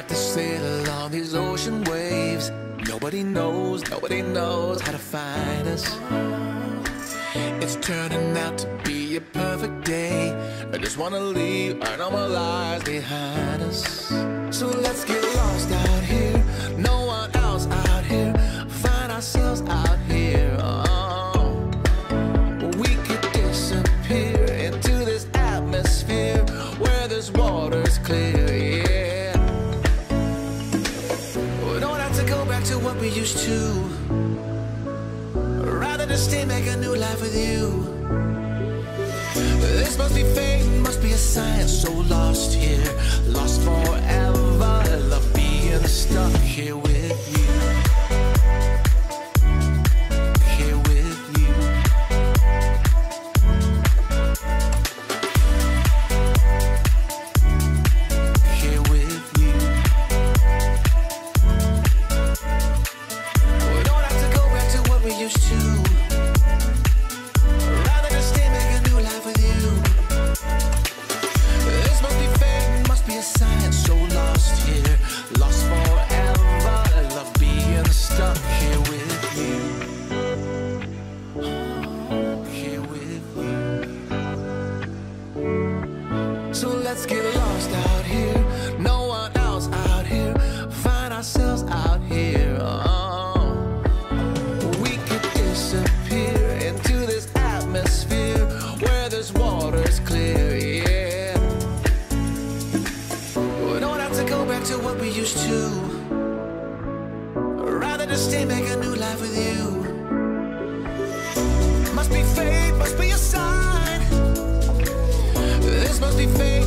Start to sail on these ocean waves. Nobody knows, nobody knows how to find us. It's turning out to be a perfect day. I just wanna leave our normal lives behind us. So let's get lost out here. No one else out here. Find ourselves out here. Oh. We could disappear into this atmosphere where this water's clear. Used to. Rather than stay, make a new life with you. This must be fate, must be a sign. So lost here, lost forever. Love being stuck here with you. Sign. So Than stay, make a new life with you. Must be fate, must be a sign. This must be fate,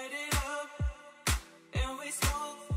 light it up and we smoke